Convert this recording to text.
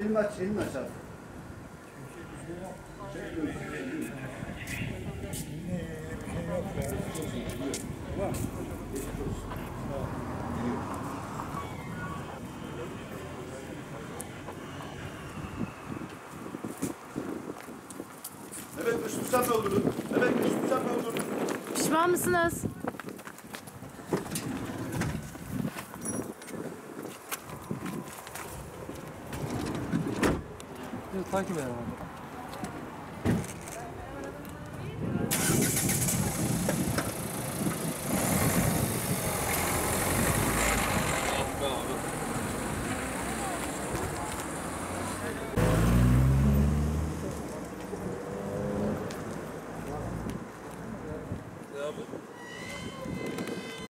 Elini aç, elini aç abi. Evet Mesut sen mi öldürdün? Evet Mesut sen mi öldürdün? Pişman mısınız? Bizi takip edin abi.